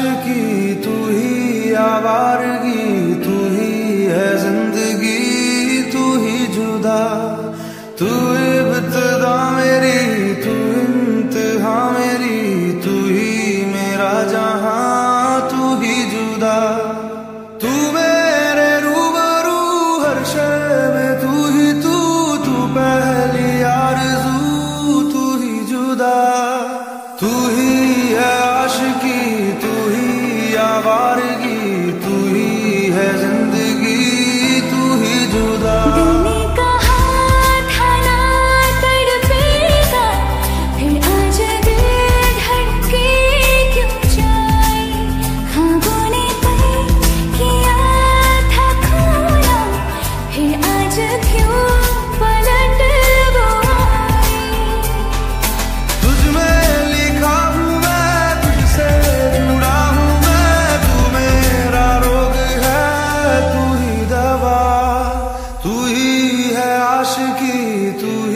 आशिकी तू ही आवारगी, तू ही है ज़िंदगी, तू ही जुदा। तू इब्तदा मेरी, तू इंतहा मेरी, तू ही मेरा जहाँ, तू ही जुदा। तू मेरे रूबरू हर शय में, तू ही तू तू पहली आरज़ू, तू ही जुदा। तू ही ही आशिकी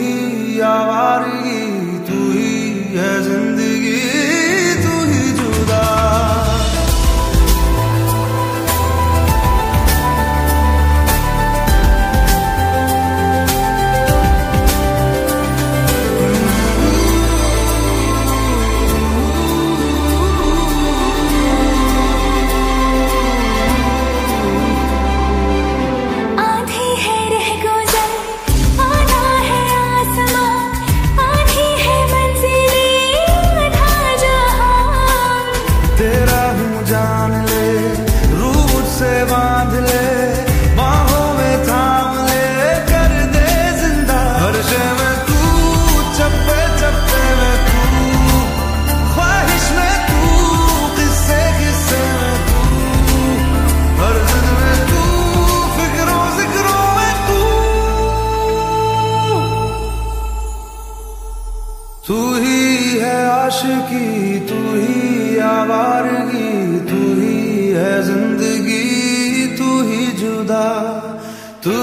आशिकी तू ही आवारगी तू ही है ज़िंदगी तू ही जुदा तू